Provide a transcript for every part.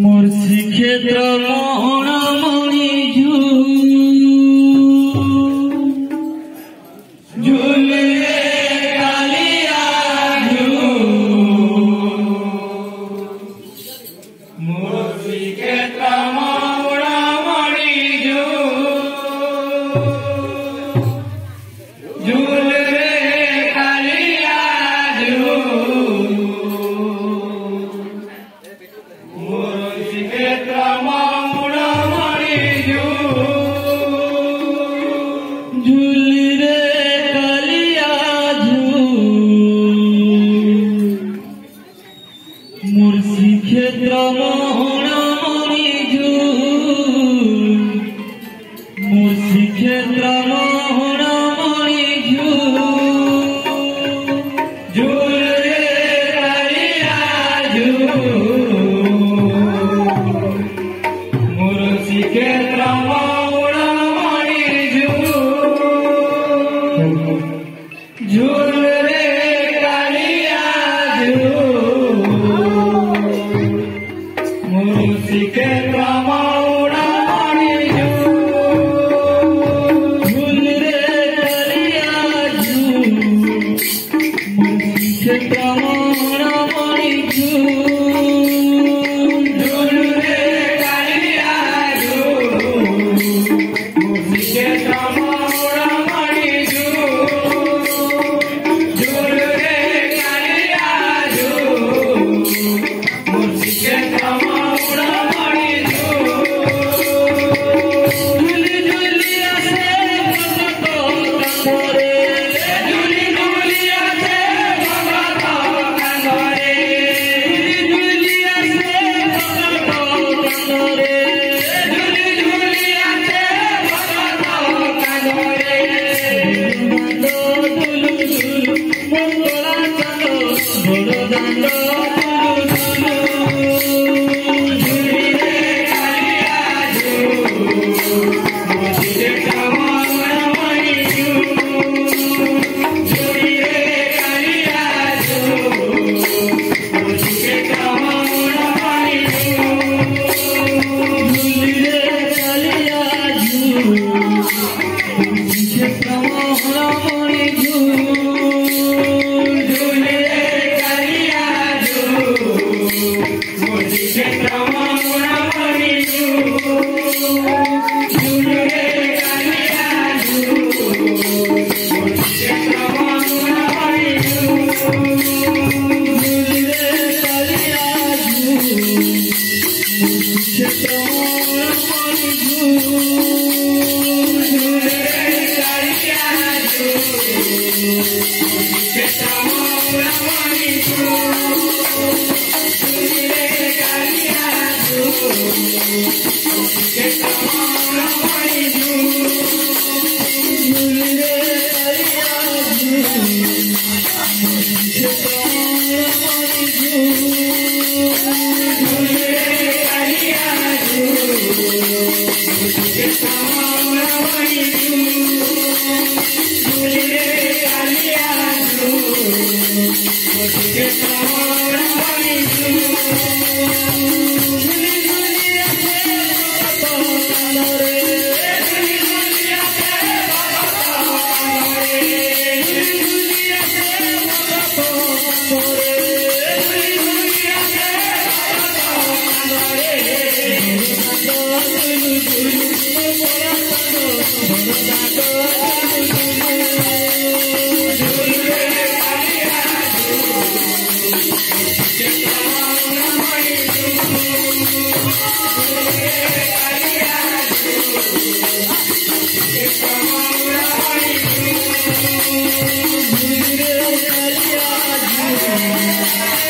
মোর শ্রীক্ষেত্র মহণমণি ঝুলে মুর্শি ক্ষেত্র Get down. Música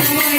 Christmas.